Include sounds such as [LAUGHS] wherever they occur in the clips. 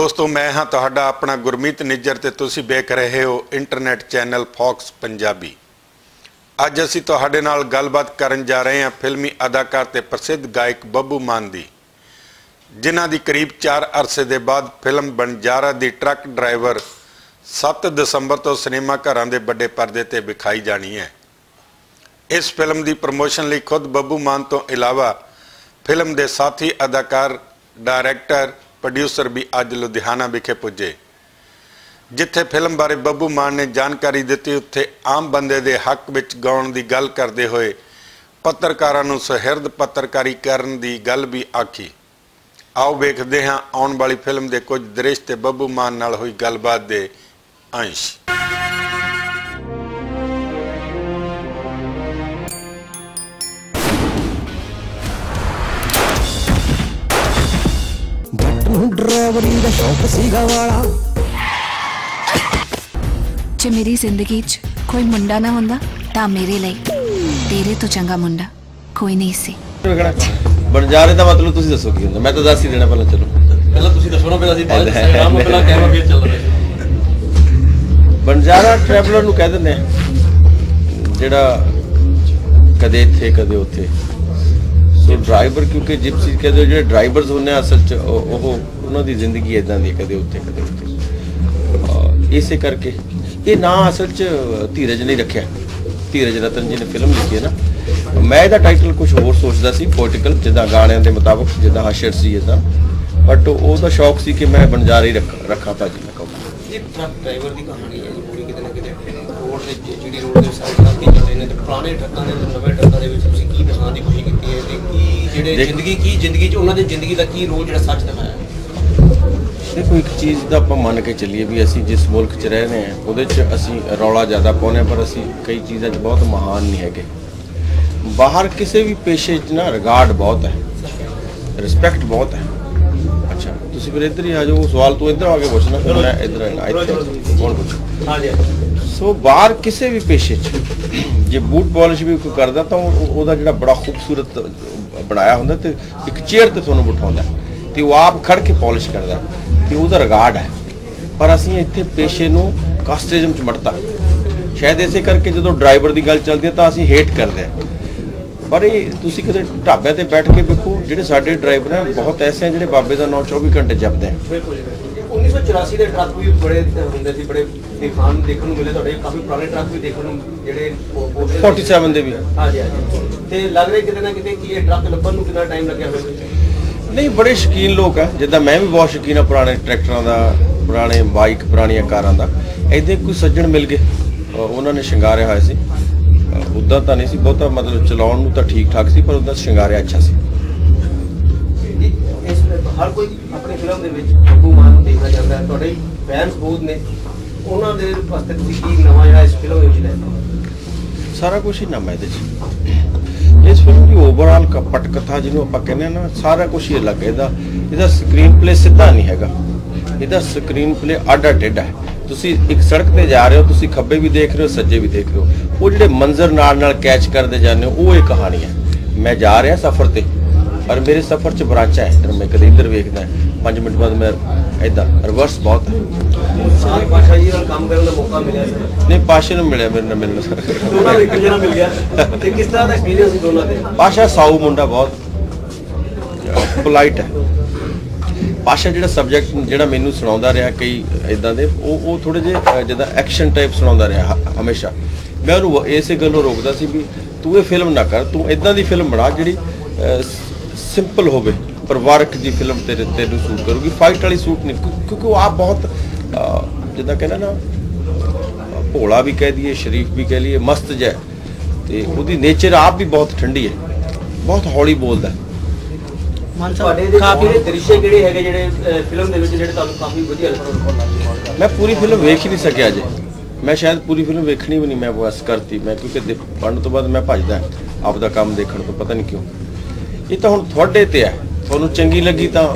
ਦੋਸਤੋ, ਮੈਂ ਹਾਂ ਤੁਹਾਡਾ ਆਪਣਾ ਗੁਰਮੀਤ ਨਿੱਜਰ ਤੇ ਤੁਸੀਂ ਵੇਖ ਰਹੇ ਹੋ ਇੰਟਰਨੈਟ ਚੈਨਲ ਫੌਕਸ ਪੰਜਾਬੀ। ਅੱਜ ਅਸੀਂ ਤੁਹਾਡੇ ਨਾਲ ਗੱਲਬਾਤ ਕਰਨ ਜਾ ਰਹੇ ਹਾਂ ਫਿਲਮੀ ਅਦਾਕਾਰ ਤੇ ਪ੍ਰਸਿੱਧ ਗਾਇਕ ਬੱਬੂ ਮਾਨ ਦੀ, ਜਿਨ੍ਹਾਂ ਦੀ ਕਰੀਬ 4 ਅਰਸੇ ਦੇ ਬਾਅਦ ਫਿਲਮ ਬੰਜਾਰਾ ਦੀ ਟਰੱਕ ਡਰਾਈਵਰ 7 ਦਸੰਬਰ ਤੋਂ ਸਿਨੇਮਾ ਘਰਾਂ ਦੇ ਵੱਡੇ ਪਰਦੇ ਤੇ ਵਿਖਾਈ ਜਾਣੀ ਹੈ। ਇਸ ਫਿਲਮ ਦੀ ਪ੍ਰਮੋਸ਼ਨ ਲਈ ਖੁਦ ਬੱਬੂ ਮਾਨ ਤੋਂ ਇਲਾਵਾ ਫਿਲਮ ਦੇ ਸਾਥੀ ਅਦਾਕਾਰ, ਡਾਇਰੈਕਟਰ ਪ੍ਰੋਡਿਊਸਰ ਵੀ ਅੱਜ ਲੁਧਿਆਣਾ ਵਿਖੇ ਪੁੱਜੇ। ਜਿੱਥੇ ਫਿਲਮ ਬਾਰੇ ਬੱਬੂ ਮਾਨ ਨੇ ਜਾਣਕਾਰੀ ਦਿੱਤੀ, ਉੱਥੇ ਆਮ ਬੰਦੇ ਦੇ ਹੱਕ ਵਿੱਚ ਗਾਉਣ ਦੀ ਗੱਲ ਕਰਦੇ ਹੋਏ ਪੱਤਰਕਾਰਾਂ ਨੂੰ ਸੁਹਿਰਦ ਪੱਤਰਕਾਰੀ ਕਰਨ ਦੀ ਗੱਲ ਵੀ ਆਖੀ। ਆਓ ਵੇਖਦੇ ਹਾਂ ਆਉਣ ਵਾਲੀ ਫਿਲਮ ਦੇ ਕੁਝ ਦ੍ਰਿਸ਼ ਤੇ ਬੱਬੂ ਮਾਨ ਨਾਲ ਹੋਈ ਗੱਲਬਾਤ ਦੇ ਅੰਸ਼। ਡਰਾਈਵਰੀ ਦਾ ਸ਼ੌਕ ਸੀਗਾ ਵਾਲਾ ਜੇ ਮੇਰੀ ਜ਼ਿੰਦਗੀ 'ਚ ਕੋਈ ਮੁੰਡਾ ਨਾ ਹੁੰਦਾ ਤਾਂ ਮੇਰੇ ਲਈ ਤੇਰੇ ਤੋਂ ਚੰਗਾ ਮੁੰਡਾ ਕੋਈ ਨਹੀਂ ਸੀ। ਬਣਜਾਰੇ ਦਾ ਮਤਲਬ ਤੁਸੀਂ ਦੱਸੋ ਕੀ ਹੁੰਦਾ? ਮੈਂ ਤਾਂ ਦੱਸ ਹੀ ਦੇਣਾ ਪਹਿਲਾਂ ਚਲੋ। ਪਹਿਲਾਂ ਤੁਸੀਂ ਦੱਸੋ ਨਾ ਪਹਿਲਾਂ ਅਸੀਂ। ਪਹਿਲਾਂ ਕੈਮਰਾ ਫੇਰ ਚੱਲ ਰਿਹਾ ਬਣਜਾਰਾ ਟਰੈਵਲਰ ਨੂੰ ਕਹਿ ਦਿੰਦੇ ਆ ਜਿਹੜਾ ਕਦੇ ਇੱਥੇ ਕਦੇ ਉੱਥੇ। ਸੋ ਡਰਾਈਵਰ ਕਿਉਂਕਿ ਜਿਪਸੀ ਕਹਿੰਦੇ ਜਿਹੜੇ ਡਰਾਈਵਰਸ ਹੁੰਦੇ ਆ ਅਸਲ ਚ ਉਹ- ਉਹਨਾਂ ਦੀ ਜ਼ਿੰਦਗੀ ਇਦਾਂ ਦੀ ਕਦੇ ਉੱਥੇ ਕਦੇ ਅਹ ਇਸੇ ਕਰਕੇ ਇਹ ਨਾਂ ਅਸਲ ਚ ਧੀਰਜ ਨੇ ਰੱਖਿਆ। ਧੀਰਜ ਰਤਨ ਜੀ ਨੇ ਫਿਲਮ ਲਿਖੀ ਹੈ ਨਾ। ਮੈਂ ਇਹਦਾ ਟਾਈਟਲ ਕੁਝ ਹੋਰ ਸੋਚਦਾ ਸੀ ਪੋਲੀਟੀਕਲ ਜਿੱਦਾਂ ਗਾਣਿਆਂ ਦੇ ਮੁਤਾਬਕ ਜਿੱਦਾਂ ਹਸ਼ਰ ਸੀ ਇਦਾਂ ਬਟ ਉਹਦਾ ਸ਼ੌਕ ਸੀ ਕਿ ਮੈਂ ਬਣਜਾਰਾ ਹੀ ਰੱਖ- ਭਾਜੀ ਮੈਂ ਕਹੂੰ ਇਹ ਟਰੱਕ ਡਰਾਈਵਰ ਦੀ ਕਹਾਣੀ ਹੈ ਪੂਰੀ ਕਿਤੇ ਨਾ ਕਿਤੇ। ਰੋਡ ਦੇ ਜਿਹੜੀ ਰੋਡ ਦੇ ਸਾਈਡ ਤੱਕ ਹੀ ਜਾਂਦੇ ਨੇ ਤੇ ਪੁਰਾਣੇ ਟਰੱਕਾਂ ਦੇ ਤੇ ਨਵੇਂ ਟਰੱਕਾਂ ਦੇ ਵਿੱਚ ਤੁਸੀਂ ਕੀ ਦਿਖਾਉਣ ਦੀ ਕੋਸ਼ਿਸ਼ ਕੀਤੀ ਹੈ ਤੇ ਕੀ ਜਿਹੜੇ ਜ਼ਿੰਦਗੀ ਕੀ ਜ਼ਿੰਦਗੀ 'ਚ ਉਹਨਾਂ ਦੀ ਜ਼ਿੰਦਗੀ ਦਾ ਕੀ ਰੋਲ ਜਿਹੜਾ ਸੱਚ ਦਿਖਾਇਆ? ਹੈ ਦੇਖੋ ਇੱਕ ਚੀਜ਼ ਦਾ ਆਪਾਂ ਮੰਨ ਕੇ ਚੱਲੀਏ ਵੀ ਅਸੀਂ ਜਿਸ ਮੁਲਕ 'ਚ ਰਹਿ ਰਹੇ ਹਾਂ ਉਹਦੇ 'ਚ ਅਸੀਂ ਰੌਲਾ ਜ਼ਿਆਦਾ ਪਾਉਂਦੇ ਹਾਂ ਪਰ ਅਸੀਂ ਕਈ ਚੀਜ਼ਾਂ 'ਚ ਬਹੁਤ ਮਹਾਨ ਨਹੀਂ ਹੈਗੇ। ਬਾਹਰ ਕਿਸੇ ਵੀ ਪੇਸ਼ੇ 'ਚ ਨਾ ਰਿਗਾਰਡ ਬਹੁਤ ਹੈ। ਰਿਸਪੈਕਟ ਬਹੁਤ ਹੈ। ਅੱਛਾ ਤੁਸੀਂ ਫਿਰ ਇੱਧਰ ਹੀ ਆ ਜਾਓ ਸਵਾਲ ਤੂੰ ਇੱਧਰ ਆ ਕੇ ਪੁੱਛਣਾ ਫਿਰ ਮੈਂ ਇੱਧਰ ਆਣਾ ਇੱਥੇ ਕੌਣ ਪੁੱਛ? ਹਾਂਜੀ ਸੋ ਬਾਹਰ ਕਿਸੇ ਵੀ ਪੇਸ਼ੇ 'ਚ ਜੇ ਬੂਟ ਪਾਲਿਸ਼ ਵੀ ਕੋਈ ਕਰਦਾ ਤਾਂ ਉਹ- ਉਹਦਾ ਜਿਹੜਾ ਬੜਾ ਖੂਬਸੂਰਤ ਬਣਾਇਆ ਹੁੰਦਾ ਤੇ ਇੱਕ ਚੇਅਰ ਤੇ ਤੁਹਾਨੂੰ ਬਿਠਾਉਂਦਾ। ਤੇ ਉਹ ਆਪ ਖੜ ਕੇ ਪਾਲਿਸ਼ ਕਰਦਾ ਤੇ ਉਹਦਾ ਰਿਗਾਰਡ ਹੈ। ਪਰ ਅਸੀਂ ਇੱਥੇ ਪੇਸ਼ੇ ਨੂੰ ਕਾਸਟੇਜਮ 'ਚ ਮੜਤਾ ਸ਼ਾਇਦ ਇਸੇ ਕਰਕੇ ਜਦੋਂ ਡਰਾਈਵਰ ਦੀ ਗੱਲ ਚੱਲਦੀ ਹੈ ਤਾਂ ਅਸੀਂ ਹੇਟ ਕਰਦੇ ਹਾਂ। ਪਰ ਇਹ ਤੁਸੀਂ ਕਿਤੇ ਢਾਬਿਆਂ ਤੇ ਬੈਠ ਕੇ ਵੇਖੋ ਜਿਹੜੇ ਸਾਡੇ ਡਰਾਈਵਰ ਹੈ ਬਹੁਤ ਐਸੇ ਆ ਜਿਹੜੇ ਬਾਬੇ ਦਾ ਨਾਮ 24 ਘੰਟੇ ਜਪਦੇ ਆ ਬਿਲਕੁਲ ਜੀ। 1984 ਦੇ ਟਰੱਕ ਵੀ ਬੜੇ ਹੁੰਦੇ ਸੀ ਬੜੇ ਦਿਖਾਣ ਦੇਖਣ ਨੂੰ ਮਿਲੇ ਤੁਹਾਡੇ। ਕਾਫੀ ਪੁਰਾਣੇ ਟਰੱਕ ਵੀ ਦੇਖਣ ਨੂੰ ਜਿਹੜੇ ਪੋ- ਪੋਸਟਰ 47 ਦੇ ਵੀ। ਹਾਂਜੀ ਹਾਂਜੀ। ਤੇ ਲੱਗ ਰਿਹਾ ਕਿਤੇ ਨਾ ਕਿਤੇ ਕਿ ਇਹ ਟਰੱਕ ਲੱਭਣ ਨੂੰ ਕਿੰਨਾ ਟਾਈਮ ਲੱਗਿਆ ਹੋਵੇਗਾ ਨਹੀਂ ਬੜੇ ਸ਼ੌਕੀਨ ਲੋਕ ਆ। ਜਿੱਦਾਂ ਮੈਂ ਵੀ ਬਹੁਤ ਸ਼ੌਕੀਨ ਆ ਪੁਰਾਣੇ ਟਰੈਕਟਰਾਂ ਦਾ ਪੁਰਾਣੇ ਬਾਈਕ ਪੁਰਾਣੀਆਂ ਕਾਰਾਂ ਦਾ। ਐਦੇ ਕੋਈ ਸੱਜਣ ਮਿਲ ਗਏ। ਉਹਨਾਂ ਨੇ ਸ਼ਿੰਗਾਰਿਆ ਹੋਇਆ ਸੀ। ਉਦਾਂ ਤਾਂ ਨਹੀਂ ਸੀ ਬਹੁਤਾ ਮਤਲਬ ਚਲਾਉਣ ਨੂੰ ਤਾਂ ਠੀਕ ਠਾਕ ਸੀ ਪਰ ਉਹਦਾ ਸ਼ਿੰਗਾਰਿਆ ਅੱਛਾ ਸੀ। ਹਰ ਕੋਈ ਆਪਣੀ ਫਿਲਮ ਦੇ ਵਿੱਚ ਬੱਬੂ ਮਾਨ ਨੂੰ ਦੇਖਣਾ ਚਾਹੁੰਦਾ ਹੈ। ਤੁਹਾਡੇ ਫੈਨਸ ਬਹੁਤ ਨੇ। ਉਹਨਾਂ ਦੇ ਵਾਸਤੇ ਤੁਸੀਂ ਕੀ ਨਵਾਂ ਜਿਹੜਾ ਇਸ ਫਿਲਮ ਵਿੱਚ ਲੈ ਕੇ ਆਏ? ਸਾਰਾ ਕੁਝ ਹੀ ਨਾਮ ਇਹਦੇ 'ਚ ਇਸ ਫਿਲਮ ਦੀ ਓਵਰਆਲ ਪਟ ਕਥਾ ਜਿਹਨੂੰ ਆਪਾਂ ਕਹਿੰਦੇ ਆ ਨਾ, ਸਾਰਾ ਕੁਝ ਹੀ ਅਲੱਗ ਹੈ। ਇਹਦਾ ਇਹਦਾ ਸਕਰੀਨ ਪਲੇ ਸਿੱਧਾ ਨਹੀਂ ਹੈਗਾ। ਇਹਦਾ ਸਕਰੀਨ ਪਲੇ ਆਡਾ ਅੱਡ ਹੈ। ਤੁਸੀਂ ਇੱਕ ਸੜਕ ਤੇ ਜਾ ਰਹੇ ਹੋ, ਤੁਸੀਂ ਖੱਬੇ ਵੀ ਦੇਖ ਰਹੇ ਹੋ, ਸੱਜੇ ਵੀ ਦੇਖ ਰਹੇ ਹੋ। ਉਹ ਜਿਹੜੇ ਮੰਜ਼ਰ ਨਾਲ ਨਾਲ ਕੈਚ ਕਰਦੇ ਜਾਂਦੇ ਹੋ, ਉਹ ਇਹ ਕਹਾਣੀ ਹੈ। ਮੈਂ ਜਾ ਰਿਹਾ ਸਫ਼ਰ ਤੇ। ਪਰ ਮੇਰੇ ਸਫ਼ਰ 'ਚ ਬਰਾਂਚਾ ਹੈ ਇੱਧਰ ਮੈਂ ਕਦੇ ਇੱਧਰ ਵੇਖਦਾ 5 ਮਿੰਟ ਬਾਅਦ ਮੈਂ ਇਦਾਂ ਰਿਵਰਸ ਬਹੁਤ ਹੈ। ਸਾਲ ਪਾਸ਼ਾ ਜੀ ਨਾਲ ਕੰਮ ਕਰਨ ਦਾ ਮੌਕਾ ਮਿਲਿਆ ਸੀ ਨਹੀਂ ਪਾਸ਼ੇ ਨੂੰ ਮਿਲਿਆ ਮੇਰੇ ਨਾਲ ਮਿਲਣ ਦੋਨਾਂ ਦਾ ਇੱਕ ਜਣਾ ਮਿਲ ਗਿਆ। ਤੇ ਕਿਸ ਤਰ੍ਹਾਂ ਦਾ ਐਕਸਪੀਰੀਅੰਸ ਸੀ ਦੋਨਾਂ ਦੇ? ਪਾਸ਼ਾ ਸਾਊ ਮੁੰਡਾ ਬਹੁਤ ਪੋਲਾਈਟ ਹੈ। ਪਾਸ਼ਾ ਜਿਹੜਾ ਸਬਜੈਕਟ ਜਿਹੜਾ ਮੈਨੂੰ ਸੁਣਾਉਂਦਾ ਰਿਹਾ ਕਈ ਇਦਾਂ ਦੇ ਉਹ ਉਹ ਥੋੜੇ ਜਿਹੇ ਜਿੱਦਾਂ ਐਕਸ਼ਨ ਟਾਈਪ ਸੁਣਾਉਂਦਾ ਰਿਹਾ ਹਮੇਸ਼ਾ। ਮੈਂ ਉਹਨੂੰ ਇਸੇ ਗੱਲੋਂ ਰੋਕਦਾ ਸੀ ਵੀ ਤੂੰ ਇਹ ਫਿਲਮ ਨਾ ਕਰ ਤੂੰ ਇਦਾਂ ਦੀ ਫਿਲਮ ਬਣਾ ਜਿਹੜੀ ਸਿੰਪਲ ਹੋਵੇ ਪਰਿਵਾਰਕ ਦੀ ਫਿਲਮ ਤੇਰੇ ਤੈਨੂੰ ਸੂਟ ਕਰੂਗੀ। ਫਾਈਟ ਵਾਲੀ ਸੂਟ ਨਹੀਂ ਕਿਉਂ- ਕਿਉਂਕਿ ਉਹ ਆਪ ਬਹੁਤ ਜਿੱਦਾਂ ਕਹਿੰਦਾ ਨਾ ਭੋਲਾ ਵੀ ਕਹਿ ਦਈਏ ਸ਼ਰੀਫ ਵੀ ਕਹਿ ਲਈਏ ਮਸਤ ਹੈ। ਤੇ ਉਹਦੀ ਨੇਚਰ ਆਪ ਵੀ ਬਹੁਤ ਠੰਡੀ ਹੈ। ਬਹੁਤ ਹੌਲੀ ਬੋਲਦਾ ਹੈ। ਤੁਹਾਡੇ ਦੇ ਕਾਫੀ ਦ੍ਰਿਸ਼ ਕਿਹੜੇ ਹੈਗੇ ਜਿਹੜੇ ਫਿਲਮ ਦੇ ਵਿੱਚ ਜਿਹੜੇ ਤੁਹਾਨੂੰ ਕਾਫੀ ਵਧੀਆ ਲੱਗਦੇ ਮੈਂ ਪੂਰੀ ਫਿਲਮ ਵੇਖ ਹੀ ਨਹੀਂ ਸਕਿਆ ਅਜੇ। ਮੈਂ ਸ਼ਾਇਦ ਪੂਰੀ ਫਿਲਮ ਵੇਖਣੀ ਵੀ ਨਹੀਂ ਮੈਂ ਬਸ ਕਰਤੀ। ਮੈਂ ਕਿਉਂਕਿ ਪੜ੍ਹਨ ਤੋਂ ਬਾਅਦ ਮੈਂ ਭੱਜਦਾ ਆਪਦਾ ਕੰਮ ਦੇਖਣ ਤੋਂ ਪਤਾ ਨਹੀਂ ਕਿਉਂ। ਇਹ ਤਾਂ ਹੁਣ ਤੁਹਾਡੇ ਤੇ ਹੈ ਤੁਹਾਨੂੰ ਚੰਗੀ ਲੱਗੀ ਤਾਂ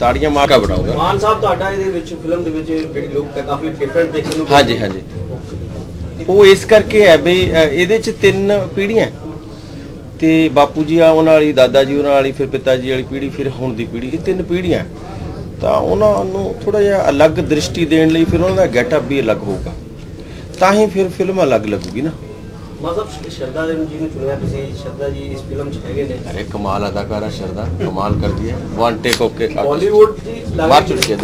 ਤਾੜੀਆਂ ਮਾਰ ਕੇ ਬਣਾਓਗਾ ਮਾਨ ਸਾਹਿਬ ਤੁਹਾਡਾ ਇਹਦੇ ਵਿੱਚ ਫਿਲਮ ਦੇ ਵਿੱਚ ਲੁੱਕ ਕਾਫੀ ਡਿਫਰੈਂਟ ਦੇਖਣ ਨੂੰ ਹਾਂਜੀ ਹਾਂਜੀ। ਉਹ ਇਸ ਕਰਕੇ ਹੈ ਵੀ ਇਹਦੇ ਚ ਤਿੰਨ ਪੀੜ੍ਹੀਆਂ। ਤੇ ਬਾਪੂ ਜੀ ਆਉਣ ਵਾਲੀ ਦਾਦਾ ਜੀ ਉਹਨਾਂ ਵਾਲੀ ਫਿਰ ਪਿਤਾ ਜੀ ਵਾਲੀ ਪੀੜ੍ਹੀ ਫਿਰ ਹੁਣ ਦੀ ਪੀੜ੍ਹੀ। ਇਹ ਤਿੰਨ ਪੀੜ੍ਹੀਆਂ। ਤਾਂ ਉਹਨਾਂ ਨੂੰ ਥੋੜਾ ਜਿਹਾ ਅਲੱਗ ਦ੍ਰਿਸ਼ਟੀ ਦੇਣ ਲਈ ਫਿਰ ਉਹਨਾਂ ਦਾ ਗੈਟਅਪ ਵੀ ਅਲੱਗ ਹੋਊਗਾ। ਤਾਂ ਹੀ ਫਿਰ ਫਿਲਮ ਅਲੱਗ ਲੱਗੂਗੀ ਨਾ। ਮਤਲਬ ਸ਼ਰਦਾ ਦੇ ਜੀ ਨੂੰ ਚੁਣਿਆ ਤੁਸੀਂ। ਸ਼ਰਦਾ ਜੀ ਇਸ ਫਿਲਮ 'ਚ ਹੈਗੇ ਨੇ। ਅਰੇ ਕਮਾਲ ਅਦਾਕਾਰਾ ਸ਼ਰਦਾ ਕਮਾਲ ਕਰਦੀ ਹੈ। ਵਨ ਟੇਕ ਓਕੇ ਬਾਲੀਵੁੱਡ ਦੀ ਲੱਗ ਮਾਰ ਚੁੱਕੀ ਹੈ।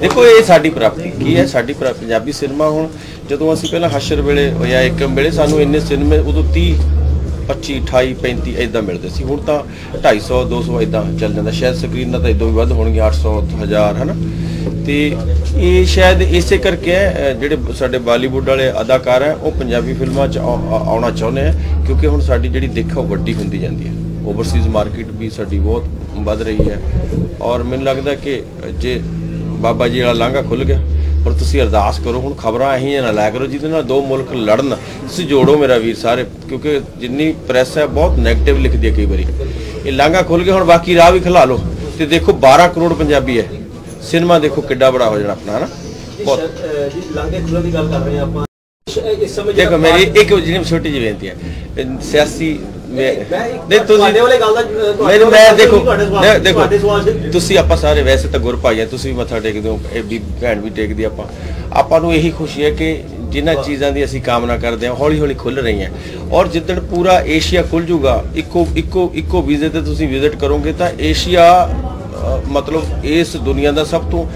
ਦੇਖੋ ਇਹ ਸਾਡੀ ਪ੍ਰਾਪਤੀ ਕੀ ਹੈ? ਸਾਡੀ ਪੰਜਾਬੀ ਸਿਨੇਮਾ ਹੁਣ ਜਦੋਂ ਅਸੀਂ ਪਹਿਲਾਂ ਹਸ਼ਰ ਵੇਲੇ ਜਾਂ ਏਕਮ ਵੇਲੇ ਸਾਨੂੰ ਇੰਨੇ ਸਿਨੇਮੇ ਉਦੋਂ 30 25 28 35 ਇਦਾਂ ਮਿਲਦੇ ਸੀ। ਹੁਣ ਤਾਂ 250 200 ਇਦਾਂ ਚੱਲ ਜਾਂਦਾ। ਸ਼ਾਇਦ ਸਕਰੀਨਾਂ ਤਾਂ ਇਦੋਂ ਵੀ ਵੱਧ ਹੋਣਗੇ 800 1000 ਹਨਾ? ਤੇ ਇਹ ਸ਼ਾਇਦ ਇਸੇ ਕਰਕੇ ਹੈ, ਜਿਹੜੇ ਸਾਡੇ ਬਾਲੀਵੁੱਡ ਵਾਲੇ ਅਦਾਕਾਰ ਹੈ ਉਹ ਪੰਜਾਬੀ ਫਿਲਮਾਂ 'ਚ ਆ- ਆਉਣਾ ਚਾਹੁੰਦੇ ਆ ਕਿਉਂਕਿ ਹੁਣ ਸਾਡੀ ਜਿਹੜੀ ਦਿੱਖ ਉਹ ਵੱਡੀ ਹੁੰਦੀ ਜਾਂਦੀ ਹੈ। ਓਵਰਸੀਜ਼ ਮਾਰਕੀਟ ਵੀ ਸਾਡੀ ਬਹੁਤ ਵੱਧ ਰਹੀ ਹੈ। ਔਰ ਮੈਨੂੰ ਲੱਗਦਾ ਕਿ ਜੇ ਬਾਬਾ ਜੀ ਵਾਲਾ ਲਾਂਘਾ ਖੁੱਲ ਗਿਆ ਪਰ ਤੁਸੀਂ ਅਰਦਾਸ ਕਰੋ ਹੁਣ ਖਬਰਾਂ ਇਹੀ ਨਾ ਲਾਇਆ ਕਰੋ ਜਿਹਦੇ ਨਾਲ ਦੋ ਮੁਲਕ ਲੜਨ। ਤੁਸੀਂ ਜੋੜੋ ਮੇਰਾ ਵੀਰ ਸਾਰੇ ਕਿਉਂਕਿ ਜਿੰਨੀ ਪ੍ਰੈਸ ਹੈ ਬਹੁਤ 네ਗੇਟਿਵ ਲਿਖਦੀ ਹੈ ਕਈ ਵਾਰੀ। ਇਹ ਲਾਂਘਾ ਖੁੱਲ ਗਿਆ ਹੁਣ ਬਾਕੀ ਰਾਹ ਵੀ ਖਿਲਾ ਲਓ। ਤੇ ਦੇਖੋ 12 ਕਰੋੜ ਪੰਜਾਬੀ ਹੈ। ਸਿਨੇਮਾ ਦੇਖੋ ਕਿੱਡਾ ਬੜਾ ਹੋ ਜਾਣਾ ਆਪਣਾ ਹਨਾ? ਬਹੁਤ। ਜੀ ਲਾਂਘੇ ਖੁੱਲ੍ਹਣ ਦੀ ਗੱਲ ਕਰ ਰਹੇ ਆਪਾਂ। ਇਸ ਸਮੇਂ ਦੇਖੋ ਮੇਰੀ ਇੱਕ ਜਿਹੜੀ ਛੋਟੀ ਜਿਹੀ ਬੇਨਤੀ ਹੈ। ਸਿਆਸੀ ਨਹੀਂ ਤੁਹਾਡੇ ਤੁਸੀਂ ਵਾਲੇ ਗੱਲ ਦਾ ਵਾਲੇ ਮੈਂ ਦੇਖੋ ਦੇਖੋ ਤੁਸੀਂ ਆਪਾਂ ਸਾਰੇ ਵੈਸੇ ਤਾਂ ਗੁਰ ਭਾਈ ਆ ਤੁਸੀਂ ਵੀ ਮੱਥਾ ਟੇਕਦੇ ਹੋ ਇਹ ਵੀ ਭੈਣ ਵੀ ਟੇਕਦੀ ਆਪਾਂ। ਆਪਾਂ ਨੂੰ ਇਹੀ ਖੁਸ਼ੀ ਹੈ ਕਿ ਜਿਨ੍ਹਾਂ ਚੀਜ਼ਾਂ ਦੀ ਅਸੀਂ ਕਾਮਨਾ ਕਰਦੇ ਹਾਂ ਹੌਲੀ ਹੌਲੀ ਖੁੱਲ ਰਹੀਆਂ। ਔਰ ਜਿੱਦਣ ਪੂਰਾ ਏਸ਼ੀਆ ਖੁੱਲ ਜੂਗਾ ਇੱਕੋ ਇੱਕੋ ਇੱਕੋ ਵੀਜ਼ੇ ਤੇ ਤੁਸੀਂ ਵਿਜ਼ਿਟ ਕਰੋਗੇ ਤਾਂ ਏਸ਼ੀਆ ਮਤਲਬ ਇਸ ਦੁਨੀਆ ਦਾ ਸਭ ਤੋਂ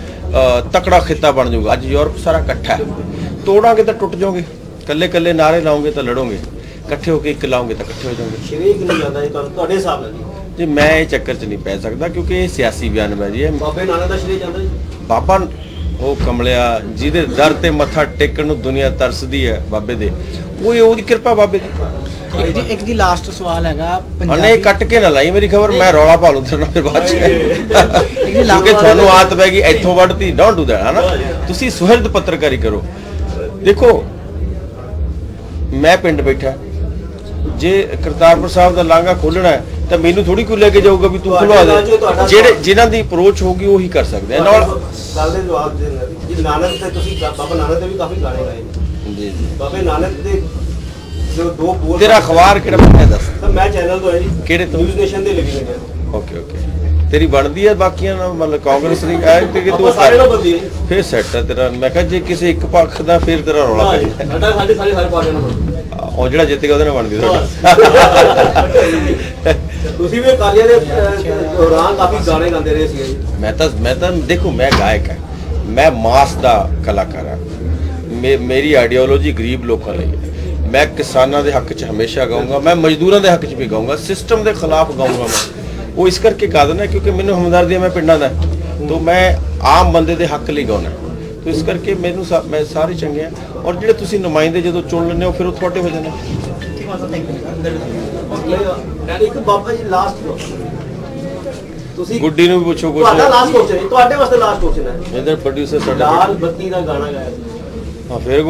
ਤਕੜਾ ਖਿੱਤਾ ਬਣ ਜਾਊਗਾ ਅੱਜ ਯੂਰਪ ਸਾਰਾ ਇਕੱਠਾ ਹੈ। ਤੋੜਾਂਗੇ ਤਾਂ ਟੁੱਟ ਜਾਓਗੇ। ਕੱਲੇ ਕੱਲੇ ਨਾਰੇ ਲਾਓਗੇ ਤਾਂ ਲੜੋਗੇ। ਇਕੱਠੇ ਹੋ ਕੇ ਇੱਕ ਲਾਓਗੇ ਤਾਂ ਇਕੱਠੇ ਹੋ ਜਾਓਗੇ। ਸ਼ਰੀਕ ਨਹੀਂ ਜਾਂਦਾ ਜੀ ਤੁਹਾਨੂੰ ਤੁਹਾਡੇ ਹਿਸਾਬ ਨਾਲ ਜੀ ਜੀ ਮੈਂ ਇਹ ਚੱਕਰ 'ਚ ਨਹੀਂ ਪੈ ਸਕਦਾ ਕਿਉਂਕਿ ਇਹ ਸਿਆਸੀ ਬਿਆਨਬਾਜ਼ੀ ਹੈ ਬਾਬੇ ਨਾਨਕ ਦਾ ਸ਼ਰੀਕ ਜਾਂਦਾ ਜੀ। ਬਾਬਾ ਉਹ ਕਮਲਿਆ ਜਿਹਦੇ ਦਰ ਤੇ ਮੱਥਾ ਟੇਕਣ ਨੂੰ ਦੁਨੀਆ ਤਰਸਦੀ ਹੈ ਬਾਬੇ ਦੇ ਉਹ ਇਹ ਉਹਦੀ ਕਿਰਪਾ ਬਾਬੇ ਦੀ। ਇੱਕ ਜੀ ਇੱਕ ਜੀ ਲਾਸਟ ਸਵਾਲ ਹੈਗਾ ਅਨੇ ਕੱਟ ਕੇ ਨਾ ਲਾਈ ਮੇਰੀ ਖਬਰ ਮੈਂ ਰੌਲਾ ਪਾ ਲੂ ਤੇਰੇ ਨਾਲ ਫਿਰ ਬਾਅਦ ਚ। ਕਿਉਂਕਿ ਤੁਹਾਨੂੰ ਆਦਤ ਪੈ ਗਈ ਇੱਥੋਂ ਵੱਢਤੀ ਡੋਂਟ ਡੂ ਦੈਟ ਹਨਾ? ਤੁਸੀਂ ਸੁਹਿਰਦ ਪੱਤਰਕਾਰੀ ਕਰੋ। ਦੇਖੋ ਮੈਂ ਪਿੰਡ ਬੈਠਾ ਜੇ ਕਰਤਾਰਪੁਰ ਸਾਹਿਬ ਦਾ ਲਾਂਘਾ ਖੋਲਣਾ ਹੈ ਤਾਂ ਮੈਨੂੰ ਥੋੜੀ ਕੋਈ ਲੈ ਕੇ ਜਾਊਗਾ ਵੀ ਤੂੰ ਖੁਲਵਾ ਦੇ। ਜਿਹੜੇ ਜਿਨ੍ਹਾਂ ਦੀ ਅਪਰੋਚ ਹੋਊਗੀ ਉਹੀ ਕਰ ਸਕਦੇ ਆ। ਨਾਲ ਗੱਲ ਦੇ ਜਵਾਬ ਦੇ ਦਿੰਦਾ ਜੀ ਨਾਨਕ ਤੇ ਤੁਸੀਂ ਬਾਬਾ ਨਾਨਕ ਦੇ ਵੀ ਕਾਫੀ ਗਾਣੇ ਗਾਏ ਨੇ। ਜੀ ਜੀ। ਬਾਬੇ ਨਾਨਕ ਦੇ ਜੋ ਦੋ ਬੋਲ ਤੇਰਾ ਅਖਬਾਰ ਕਿਹੜਾ ਬਣਿਆ ਦੱਸ। ਮੈਂ ਚੈਨਲ ਤੋਂ ਹੈ ਜੀ। ਕਿਹੜੇ ਤੋਂ? ਨਿਊਜ਼ ਨੇਸ਼ਨ ਦੇ ਲਿਖੀ ਨੇ ਓਕੇ ਓਕੇ। ਤੇਰੀ ਬਣਦੀ ਹੈ ਬਾਕੀਆਂ ਨਾਲ? ਮਤਲਬ ਕਾਂਗਰਸ ਦੀ ਐ ਤੇ ਕਿ ਤੂੰ ਸਾਰੇ ਨਾਲ ਬੰਦੀ ਹੈ ਫਿਰ ਸੈੱਟ ਹੈ ਤੇਰਾ। ਮੈਂ ਕਿਹਾ ਜੇ ਕਿਸੇ ਇੱਕ ਪੱਖ ਦਾ ਫਿਰ ਤੇਰਾ ਰੌਲਾ ਪੈ ਜਾਏ। ਸਾਡਾ ਸਾਡੇ ਸਾਰੇ ਸਾਰੇ ਪਾਰਟੀਆਂ ਨਾਲ ਬਣਦੀ ਉਹ ਜਿਹੜਾ ਜਿੱਤੇਗਾ ਉਹਦੇ ਨਾਲ ਬਣਦੀ ਤੁਹਾਡੀ। ਤੁਸੀਂ ਵੀ ਅਕਾਲੀਆਂ ਦੇ ਦੌਰਾਨ ਕਾਫੀ ਗਾਣੇ ਗਾਉਂਦੇ ਰਹੇ ਸੀ ਜੀ। ਮੈਂ ਤਾਂ ਮੈਂ ਤਾਂ ਦੇਖੋ ਮੈਂ ਗਾਇਕ ਹਾਂ। ਮੈਂ ਮਾਸ ਦਾ ਕਲਾਕਾਰ ਹਾਂ। ਮੇਰੀ ਆਈਡੀਓਲੋਜੀ ਗਰੀਬ ਲੋਕਾਂ ਲਈ ਹੈ। ਮੈਂ ਕਿਸਾਨਾਂ ਦੇ ਹੱਕ 'ਚ ਹਮੇਸ਼ਾ ਗਾਉਂਗਾ ਮੈਂ ਮਜ਼ਦੂਰਾਂ ਦੇ ਹੱਕ 'ਚ ਵੀ ਗਾਉਂਗਾ ਸਿਸਟਮ ਦੇ ਖਿਲਾਫ ਗਾਉਂਗਾ ਮੈਂ। ਉਹ ਇਸ ਕਰਕੇ ਗਾ ਦਿੰਦਾ ਕਿਉਂਕਿ ਮੈਨੂੰ ਹਮਦਰਦੀ ਹੈ ਮੈਂ ਪਿੰਡਾਂ ਦਾ। ਤੋਂ ਮੈਂ ਆਮ ਬੰਦੇ ਦੇ ਹੱਕ ਲਈ ਗਾਉਣਾ ਤੋਂ ਇਸ ਕਰਕੇ ਮੈਨੂੰ ਮੈਂ ਸਾਰੇ ਚੰਗੇ ਆ। ਔਰ ਜਿਹੜੇ ਤੁਸੀਂ ਨੁਮਾਇੰਦੇ ਜਦੋਂ ਚੁਣ ਲੈਂਦੇ ਹੋ ਫਿਰ ਉਹ ਤੁਹਾਡੇ ਹੋ ਜਾਂਦੇ ਯਾਨੀ ਇੱਕ ਬਾਬਾ ਜੀ ਲਾਸਟ ਤੁਸੀਂ ਗੁੱਡੀ ਨੂੰ ਵੀ ਪੁੱਛੋ ਕੁਛ ਤੁਹਾਡਾ ਲਾਸਟ ਕੁਐਸਚਨ ਹੈ ਤੁਹਾਡੇ ਵਾਸਤੇ ਲਾਸਟ ਕੁਐਸਚਨ ਹੈ ਇਹਦੇ ਪ੍ਰੋਡਿਊਸਰ ਸਾਡੇ ਲਾਲ ਬੱਤੀ ਦਾ ਗਾਣਾ ਗਾਇਆ ਸੀ। ਹਾਂ ਫਿਰ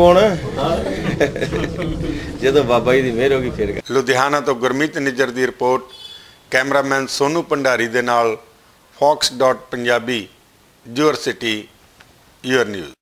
ਹਾਂ। [LAUGHS] ਜਦੋਂ ਬਾਬਾ ਜੀ ਦੀ ਮਿਹਰ ਹੋਗੀ ਫਿਰ ਗਾ ਲੁਧਿਆਣਾ ਤੋਂ ਗੁਰਮੀਤ ਨਿੱਜਰ ਦੀ ਰਿਪੋਰਟ। ਕੈਮਰਾਮੈਨ ਸੋਨੂ ਭੰਡਾਰੀ ਦੇ ਨਾਲ fox.punjabi your city your news.